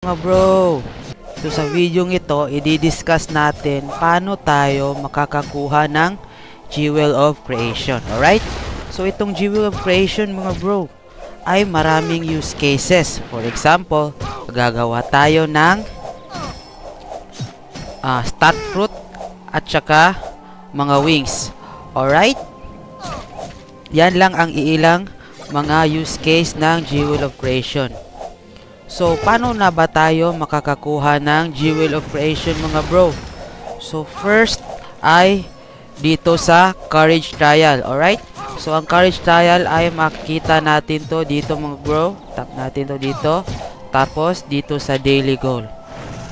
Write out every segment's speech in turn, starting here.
Mga bro, so sa video ito, i-discuss natin paano tayo makakakuha ng Jewel of Creation. Alright? So itong Jewel of Creation mga bro, ay maraming use cases. For example, gagawa tayo ng uh, stat fruit at saka mga wings. Alright? Yan lang ang iilang mga use case ng Jewel of Creation. So, paano na ba tayo makakakuha ng Jewel of Creation mga bro? So, first ay dito sa Courage Trial, alright? So, ang Courage Trial ay makikita natin to dito mga bro. Tap natin to dito. Tapos, dito sa Daily Goal.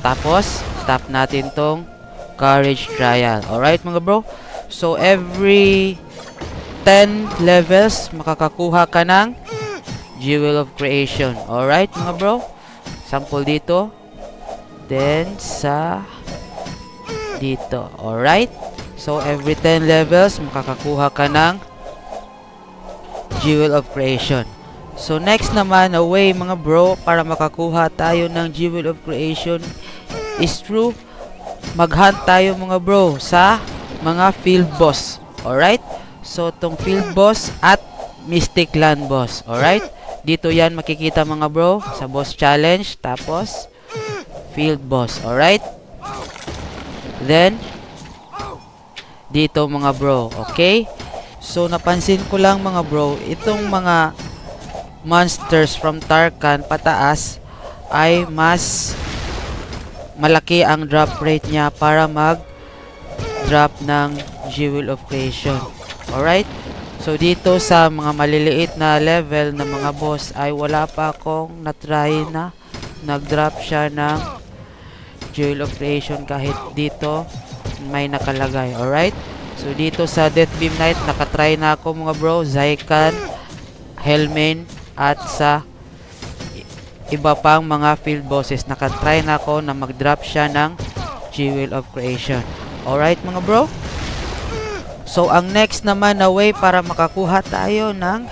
Tapos, tap natin tong Courage Trial. Alright mga bro? So, every 10 levels, makakakuha ka ng Jewel of Creation. Alright, mga bro? Sample dito. Then, sa dito. Alright? So, every 10 levels, makakakuha ka ng Jewel of Creation. So, next naman, a way, mga bro, para makakuha tayo ng Jewel of Creation is through maghunt tayo, mga bro, sa mga field boss. Alright? So, tong field boss at Mystic Land boss. Alright? Dito yan makikita mga bro sa boss challenge. Tapos, field boss. Alright? Then, dito mga bro. Okay? So, napansin ko lang mga bro, itong mga monsters from Tarkan pataas ay mas malaki ang drop rate niya para mag drop ng Jewel of Creation. Alright? So, dito sa mga maliliit na level na mga boss ay wala pa akong na-try na nag-drop siya ng Jewel of Creation kahit dito may nakalagay. Alright? So, dito sa Death Beam Knight, nakatry na ako mga bro. Zykan, Helmen, at sa iba pang mga field bosses. Nakatry na ako na mag-drop siya ng Jewel of Creation. Alright mga bro? So, ang next naman na way para makakuha tayo ng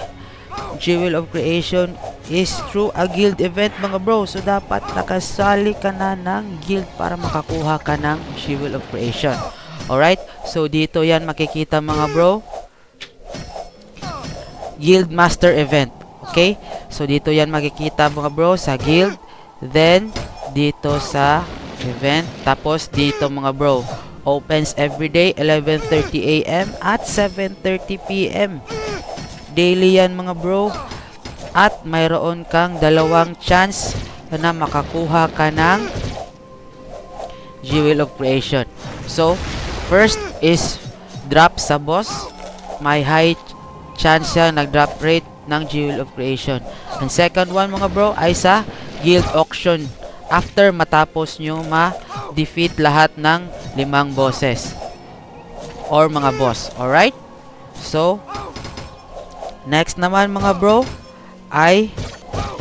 Jewel of Creation is through a guild event mga bro. So, dapat nakasali ka na ng guild para makakuha ka ng Jewel of Creation. Alright? So, dito yan makikita mga bro. Guild Master Event. Okay? So, dito yan makikita mga bro sa guild. Then, dito sa event. Tapos, dito mga bro opens every day 11:30 AM at 7:30 PM. Daily yan mga bro. At mayroon kang dalawang chance na makakuha ka ng Jewel of Creation. So, first is drop sa boss. May high chance siya nag-drop rate ng Jewel of Creation. And second one mga bro ay sa guild auction. After matapos nyo ma-defeat lahat ng limang bosses or mga boss. Alright? So, next naman mga bro ay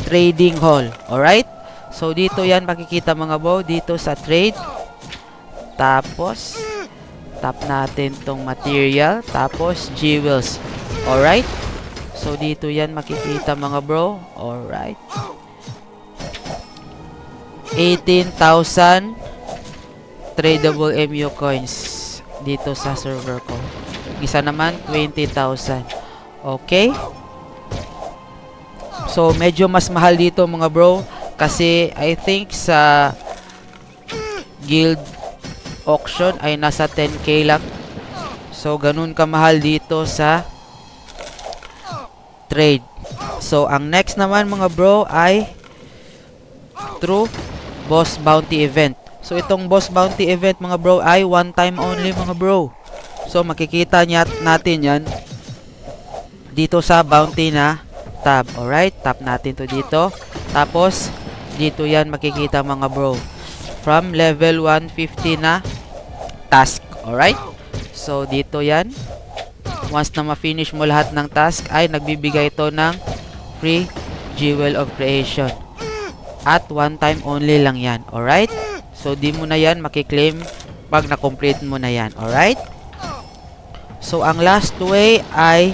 trading hall. Alright? So, dito yan makikita mga bro dito sa trade. Tapos, tap natin tong material. Tapos, jewels. Alright? So, dito yan makikita mga bro. Alright? 18,000 tradable MU coins dito sa server ko. Isa naman 20,000. Okay? So medyo mas mahal dito mga bro kasi I think sa guild auction ay nasa 10k lang. So ganun kamahal dito sa trade. So ang next naman mga bro ay through boss bounty event. So itong boss bounty event mga bro ay one time only mga bro. So makikita niya natin yan dito sa bounty na tab. Alright, tap natin to dito. Tapos dito yan makikita mga bro. From level 150 na task. Alright? So dito yan. Once na ma-finish mo lahat ng task ay nagbibigay ito ng free Jewel of Creation. At one time only lang yan. Alright? So, di mo na yan makiklaim pag na-complete mo na yan. Alright? So, ang last way ay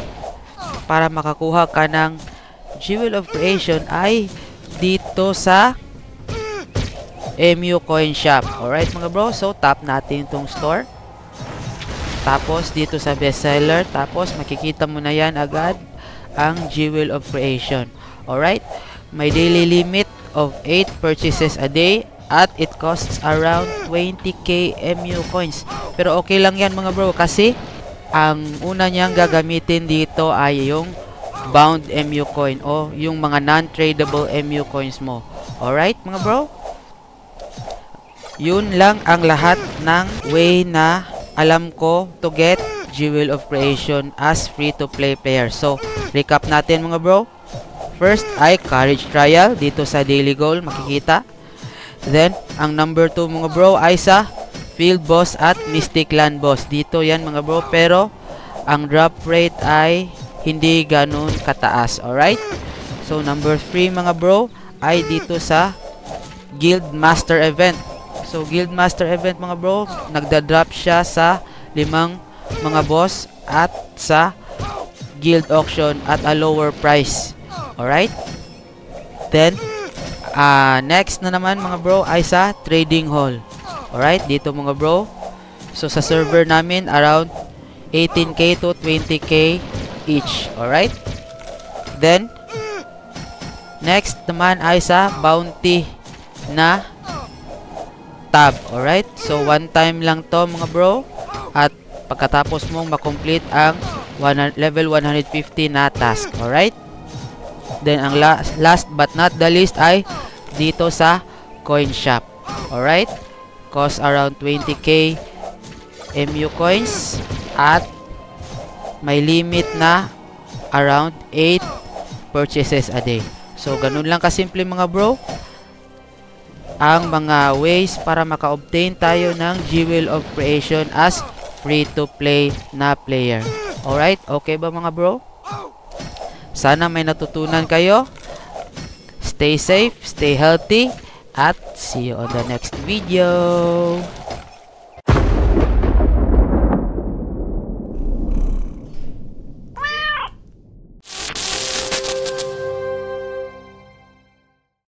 para makakuha ka ng Jewel of Creation ay dito sa MU Coin Shop. Alright mga bro, so tap natin itong store. Tapos dito sa bestseller, tapos makikita mo na yan agad ang Jewel of Creation. Alright, may daily limit of 8 purchases a day at it costs around 20k MU coins. Pero okay lang yan mga bro kasi ang una niyang gagamitin dito ay yung bound MU coin o yung mga non-tradable MU coins mo. Alright mga bro? Yun lang ang lahat ng way na alam ko to get Jewel of Creation as free-to-play player. So, recap natin mga bro. First ay Courage Trial dito sa Daily Goal makikita. Then, ang number 2 mga bro ay sa Field Boss at Mystic Land Boss. Dito yan mga bro pero ang drop rate ay hindi ganun kataas. Alright? So, number 3 mga bro ay dito sa Guild Master Event. So, Guild Master Event mga bro, nagda-drop siya sa limang mga boss at sa Guild Auction at a lower price. Alright? Then, uh, next na naman mga bro ay sa Trading Hall. Alright? Dito mga bro. So, sa server namin, around 18k to 20k each. Alright? Then, next naman ay sa Bounty na tab. Alright? So, one time lang to mga bro. At pagkatapos mong makomplete ang 100, level 150 na task. Alright? Then, ang last, last but not the least ay dito sa coin shop. Alright? Cost around 20k MU coins at may limit na around 8 purchases a day. So, ganun lang kasimple mga bro ang mga ways para maka-obtain tayo ng Jewel of Creation as free-to-play na player. Alright? Okay ba mga bro? Sana may natutunan kayo. Stay safe, stay healthy, at see you on the next video.